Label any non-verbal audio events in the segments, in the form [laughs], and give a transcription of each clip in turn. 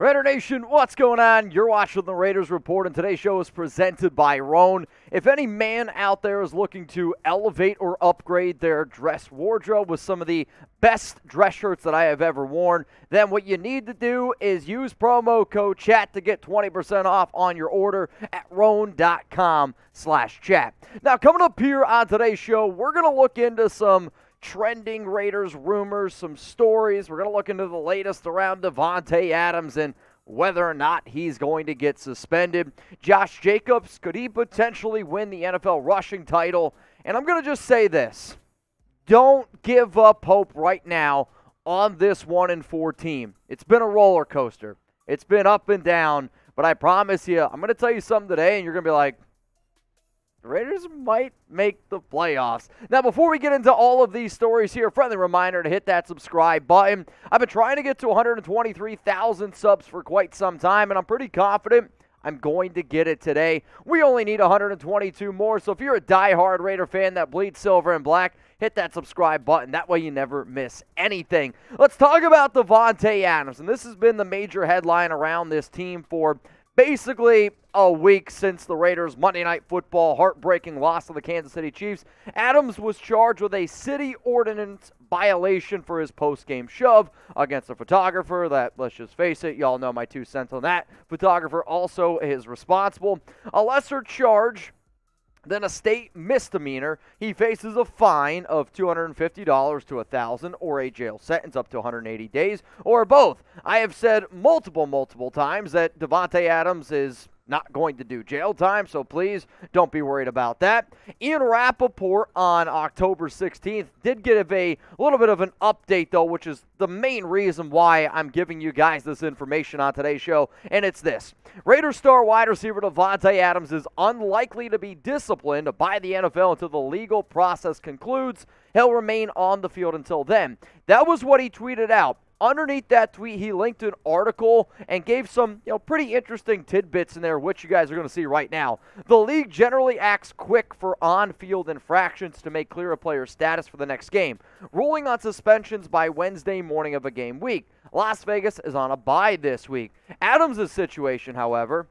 Raider Nation, what's going on? You're watching the Raiders Report, and today's show is presented by Rhone. If any man out there is looking to elevate or upgrade their dress wardrobe with some of the best dress shirts that I have ever worn, then what you need to do is use promo code CHAT to get 20% off on your order at rhone.com slash chat. Now, coming up here on today's show, we're going to look into some trending Raiders rumors, some stories. We're going to look into the latest around Davante Adams and whether or not he's going to get suspended. Josh Jacobs, could he potentially win the NFL rushing title? And I'm going to just say this don't give up hope right now on this 1 and 4 team. It's been a roller coaster, it's been up and down. But I promise you, I'm going to tell you something today, and you're going to be like, the Raiders might make the playoffs. Now, before we get into all of these stories here, friendly reminder to hit that subscribe button. I've been trying to get to 123,000 subs for quite some time, and I'm pretty confident I'm going to get it today. We only need 122 more, so if you're a die-hard Raider fan that bleeds silver and black, hit that subscribe button. That way you never miss anything. Let's talk about Davante Adams, and this has been the major headline around this team for basically a week since the Raiders' Monday Night Football heartbreaking loss to the Kansas City Chiefs. Adams was charged with a city ordinance violation for his post-game shove against a photographer that, let's just face it, y'all know my two cents on that. Photographer also is responsible. A lesser charge then a state misdemeanor, he faces a fine of $250 to 1,000 or a jail sentence up to 180 days, or both. I have said multiple, multiple times that Davante Adams is not going to do jail time, so please don't be worried about that. Ian Rapoport on October 16th did give a little bit of an update, though, which is the main reason why I'm giving you guys this information on today's show, and it's this. Raiders star wide receiver Davante Adams is unlikely to be disciplined by the NFL until the legal process concludes. He'll remain on the field until then. That was what he tweeted out underneath that tweet, he linked an article and gave some, you know, pretty interesting tidbits in there, which you guys are going to see right now. The league generally acts quick for on-field infractions to make clear a player's status for the next game, ruling on suspensions by Wednesday morning of a game week. Las Vegas is on a bye this week. Adams' situation, however,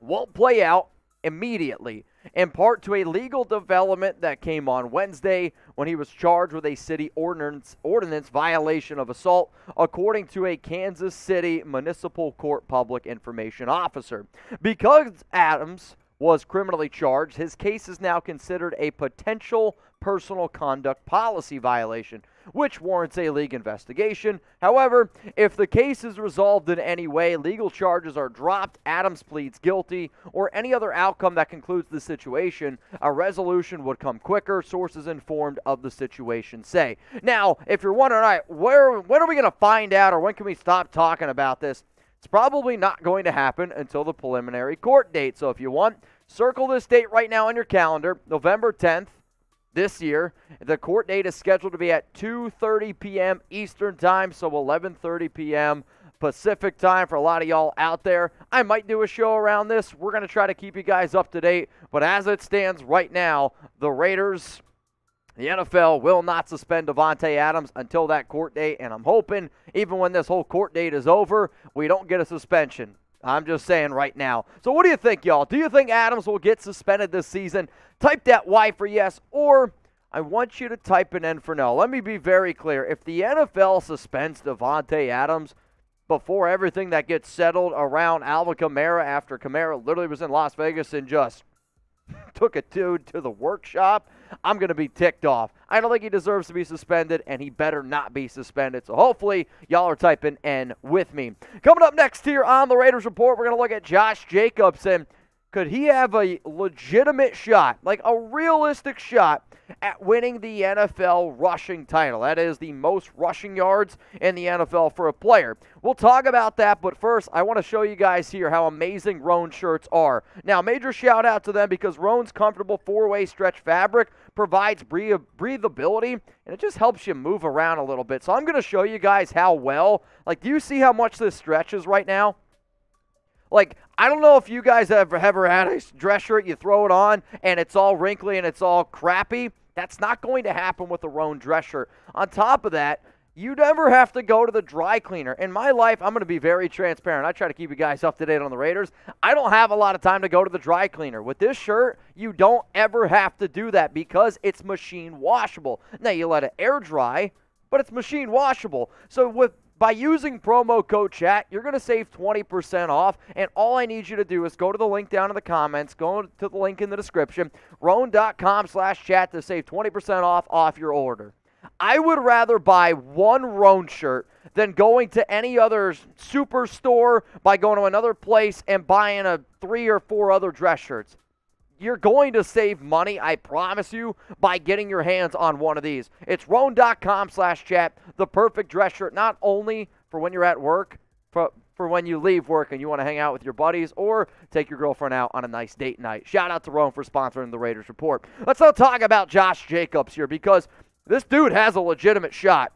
won't play out immediately in part to a legal development that came on Wednesday when he was charged with a city ordinance, ordinance violation of assault, according to a Kansas City Municipal Court public information officer. Because Adams was criminally charged, his case is now considered a potential personal conduct policy violation, which warrants a league investigation. However, if the case is resolved in any way, legal charges are dropped, Adams pleads guilty, or any other outcome that concludes the situation, a resolution would come quicker, sources informed of the situation say. Now, if you're wondering, all right, where, when are we going to find out, or when can we stop talking about this? It's probably not going to happen until the preliminary court date. So if you want, circle this date right now on your calendar, November 10th this year. The court date is scheduled to be at 2:30 p.m. Eastern Time, so 11:30 p.m. Pacific Time for a lot of y'all out there. I might do a show around this. We're going to try to keep you guys up to date, but as it stands right now, the Raiders the NFL will not suspend Davante Adams until that court date, and I'm hoping even when this whole court date is over, we don't get a suspension. I'm just saying right now. So, what do you think, y'all? Do you think Adams will get suspended this season? Type that Y for yes, or I want you to type an N for no. Let me be very clear. If the NFL suspends Davante Adams before everything that gets settled around Alvin Kamara after Kamara literally was in Las Vegas and just [laughs] took a dude to the workshop, I'm going to be ticked off. I don't think he deserves to be suspended, and he better not be suspended. So hopefully, y'all are typing N with me. Coming up next here on the Raiders Report, we're going to look at Josh Jacobs and could he have a legitimate shot, like a realistic shot, at winning the NFL rushing title? That is the most rushing yards in the NFL for a player. We'll talk about that, but first, I want to show you guys here how amazing Rhone shirts are. Now, major shout out to them because Rhone's comfortable four way stretch fabric provides breathability and it just helps you move around a little bit. So, I'm going to show you guys how well. Like, do you see how much this stretches right now? Like, I don't know if you guys have ever had a dress shirt, you throw it on, and it's all wrinkly and it's all crappy. That's not going to happen with a Rhone dress shirt. On top of that, you never have to go to the dry cleaner. In my life, I'm going to be very transparent. I try to keep you guys up to date on the Raiders. I don't have a lot of time to go to the dry cleaner. With this shirt, you don't ever have to do that because it's machine washable. Now, you let it air dry, but it's machine washable. So, with by using promo code chat, you're going to save 20% off. And all I need you to do is go to the link down in the comments, go to the link in the description, rhone.com slash chat to save 20% off off your order. I would rather buy one Rhone shirt than going to any other superstore, by going to another place and buying a three or four other dress shirts. You're going to save money, I promise you, by getting your hands on one of these. It's rhone.com slash chat, the perfect dress shirt, not only for when you're at work, for, for when you leave work and you want to hang out with your buddies or take your girlfriend out on a nice date night. Shout out to Rhone for sponsoring the Raiders Report. Let's not talk about Josh Jacobs here because this dude has a legitimate shot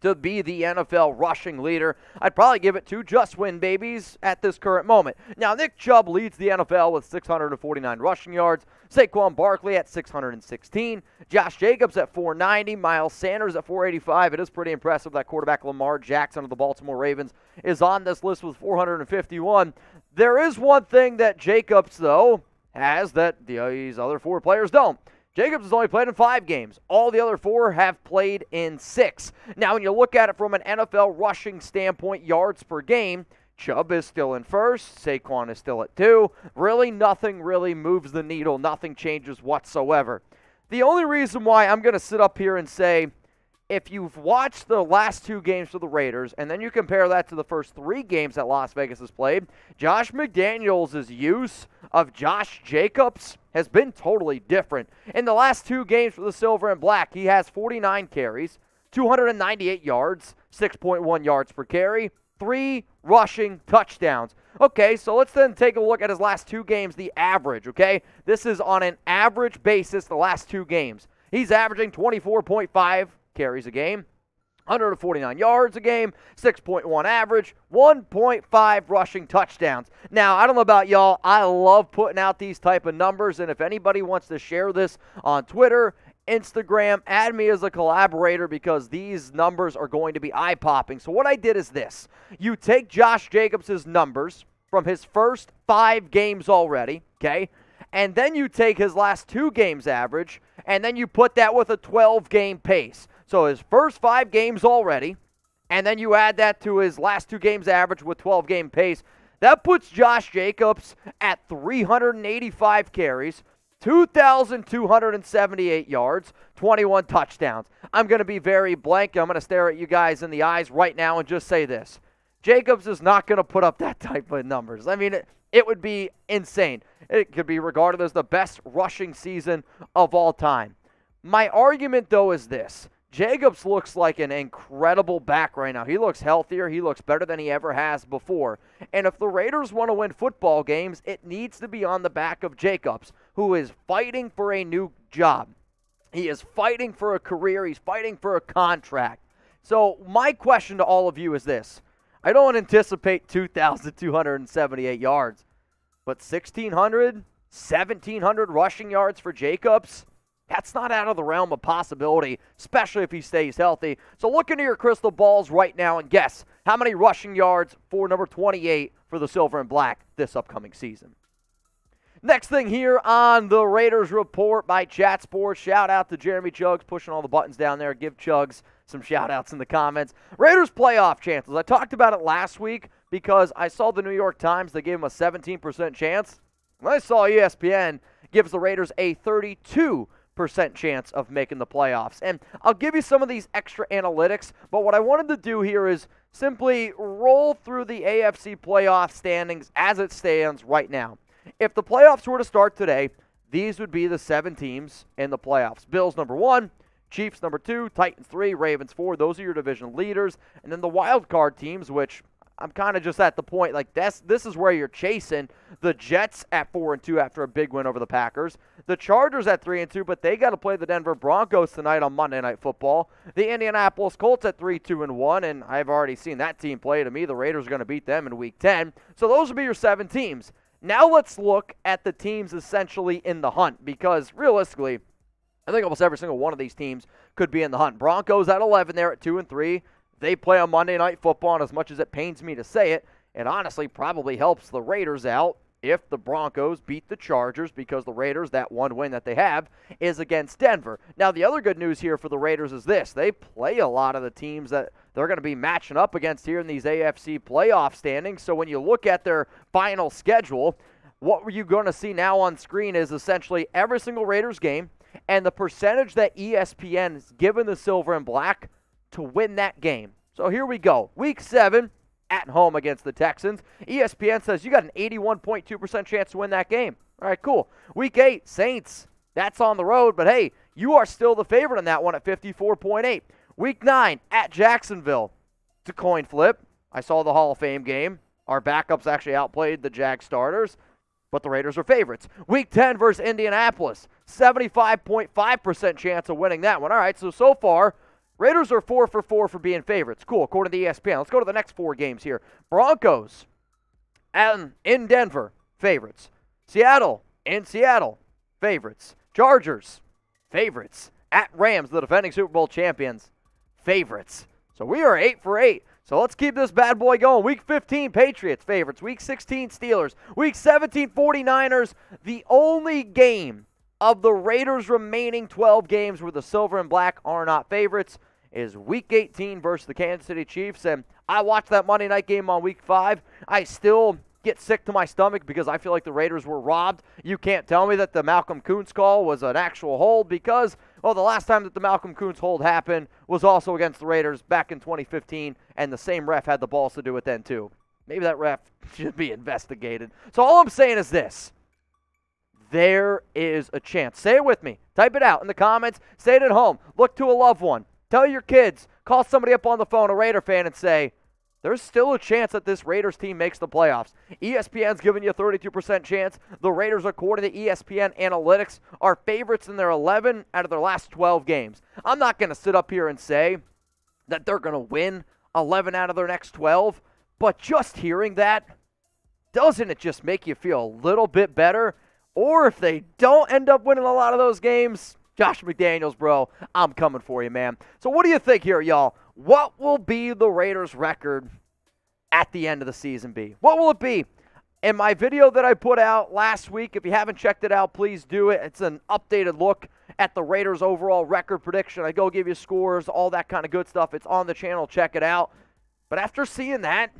to be the NFL rushing leader. I'd probably give it to just win babies at this current moment. Now, Nick Chubb leads the NFL with 649 rushing yards. Saquon Barkley at 616. Josh Jacobs at 490. Miles Sanders at 485. It is pretty impressive that quarterback Lamar Jackson of the Baltimore Ravens is on this list with 451. There is one thing that Jacobs, though, has that uh, these other four players don't. Jacobs has only played in five games. All the other four have played in six. Now, when you look at it from an NFL rushing standpoint, yards per game, Chubb is still in first. Saquon is still at two. Really, nothing really moves the needle. Nothing changes whatsoever. The only reason why I'm going to sit up here and say if you've watched the last two games for the Raiders and then you compare that to the first three games that Las Vegas has played, Josh McDaniels' use of Josh Jacobs has been totally different. In the last two games for the Silver and Black, he has 49 carries, 298 yards, 6.1 yards per carry, three rushing touchdowns. Okay, so let's then take a look at his last two games, the average, okay? This is on an average basis, the last two games. He's averaging 24.5 carries a game. 149 yards a game, 6.1 average, 1.5 rushing touchdowns. Now, I don't know about y'all, I love putting out these type of numbers and if anybody wants to share this on Twitter, Instagram, add me as a collaborator because these numbers are going to be eye-popping. So what I did is this. You take Josh Jacobs' numbers from his first 5 games already, okay? And then you take his last 2 games average and then you put that with a 12 game pace. So his first five games already, and then you add that to his last two games average with 12 game pace. That puts Josh Jacobs at 385 carries, 2,278 yards, 21 touchdowns. I'm going to be very blank. I'm going to stare at you guys in the eyes right now and just say this Jacobs is not going to put up that [laughs] type of numbers. I mean, it, it would be insane. It could be regarded as the best rushing season of all time. My argument, though, is this Jacobs looks like an incredible back right now. He looks healthier. He looks better than he ever has before. And if the Raiders want to win football games, it needs to be on the back of Jacobs, who is fighting for a new job. He is fighting for a career. He's fighting for a contract. So, my question to all of you is this I don't anticipate 2,278 yards, but 1,600, 1,700 rushing yards for Jacobs? That's not out of the realm of possibility, especially if he stays healthy. So look into your crystal balls right now and guess how many rushing yards for number 28 for the Silver and Black this upcoming season. Next thing here on the Raiders report by Chat Sports. Shout out to Jeremy Chugs pushing all the buttons down there. Give Chugs some shout outs in the comments. Raiders playoff chances. I talked about it last week because I saw the New York Times, they gave them a 17% chance. I saw ESPN gives the Raiders a 32 percent chance of making the playoffs. And I'll give you some of these extra analytics, but what I wanted to do here is simply roll through the AFC playoff standings as it stands right now. If the playoffs were to start today, these would be the seven teams in the playoffs. Bills number 1, Chiefs number 2, Titans 3, Ravens 4. Those are your division leaders. And then the wild card teams which I'm kind of just at the point like this. This is where you're chasing the Jets at four and two after a big win over the Packers. The Chargers at three and two, but they got to play the Denver Broncos tonight on Monday Night Football. The Indianapolis Colts at three two and one, and I've already seen that team play. To me, the Raiders are going to beat them in Week ten. So those will be your seven teams. Now let's look at the teams essentially in the hunt because realistically, I think almost every single one of these teams could be in the hunt. Broncos at 11 there at 2 and 3. They play on Monday Night Football, and as much as it pains me to say it, it honestly probably helps the Raiders out if the Broncos beat the Chargers because the Raiders, that one win that they have, is against Denver. Now, the other good news here for the Raiders is this they play a lot of the teams that they're going to be matching up against here in these AFC playoff standings. So when you look at their final schedule, what were you going to see now on screen is essentially every single Raiders game and the percentage that ESPN has given the silver and black to win that game. So here we go. Week seven at home against the Texans. ESPN says you got an 81.2% chance to win that game. All right, cool. Week eight, Saints. That's on the road, but hey, you are still the favorite on that one at 54.8. Week nine at Jacksonville. It's a coin flip. I saw the Hall of Fame game. Our backups actually outplayed the Jag starters, but the Raiders are favorites. Week 10 versus Indianapolis. 75.5% chance of winning that one. All right, so so far, Raiders are four for four for being favorites. Cool, according to the ESPN. Let's go to the next four games here. Broncos and in Denver, favorites. Seattle in Seattle, favorites. Chargers, favorites. At Rams, the defending Super Bowl champions, favorites. So we are eight for eight. So let's keep this bad boy going. Week 15, Patriots favorites. Week 16, Steelers. Week 17, 49ers. The only game of the Raiders' remaining 12 games where the silver and black are not favorites is Week 18 versus the Kansas City Chiefs. And I watched that Monday night game on Week 5. I still get sick to my stomach because I feel like the Raiders were robbed. You can't tell me that the Malcolm Koonce call was an actual hold because, well, the last time that the Malcolm Koonce hold happened was also against the Raiders back in 2015, and the same ref had the balls to do it then, too. Maybe that ref [laughs] should be investigated. So all I'm saying is this. There is a chance. Say it with me. Type it out in the comments. Say it at home. Look to a loved one. Tell your kids. Call somebody up on the phone, a Raider fan, and say, there's still a chance that this Raiders team makes the playoffs. ESPN's giving you a 32% chance. The Raiders, according to ESPN analytics, are favorites in their 11 out of their last 12 games. I'm not going to sit up here and say that they're going to win 11 out of their next 12, but just hearing that, doesn't it just make you feel a little bit better? Or if they don't end up winning a lot of those games, Josh McDaniels, bro, I'm coming for you, man. So what do you think here, y'all? What will be the Raiders' record at the end of the season be? What will it be? In my video that I put out last week, if you haven't checked it out, please do it. It's an updated look at the Raiders' overall record prediction. I go give you scores, all that kind of good stuff. It's on the channel. Check it out. But after seeing that,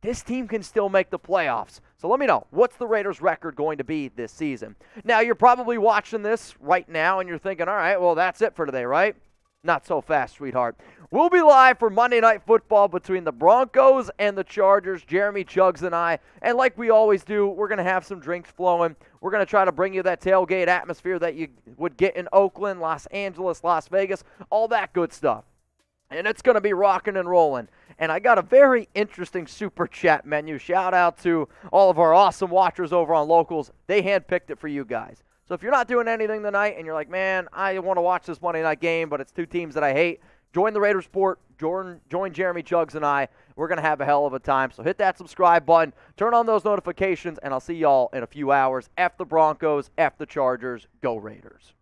this team can still make the playoffs. So let me know, what's the Raiders' record going to be this season? Now, you're probably watching this right now and you're thinking, all right, well, that's it for today, right? Not so fast, sweetheart. We'll be live for Monday Night Football between the Broncos and the Chargers, Jeremy Chugs and I. And like we always do, we're going to have some drinks flowing. We're going to try to bring you that tailgate atmosphere that you would get in Oakland, Los Angeles, Las Vegas, all that good stuff. And it's going to be rocking and rolling. And I got a very interesting super chat menu. Shout out to all of our awesome watchers over on Locals. They handpicked it for you guys. So if you're not doing anything tonight and you're like, man, I want to watch this Monday night game, but it's two teams that I hate, join the Raiders Report. Jordan, join Jeremy Chugs and I. We're going to have a hell of a time. So hit that subscribe button, turn on those notifications, and I'll see y'all in a few hours. F the Broncos, F the Chargers, go Raiders.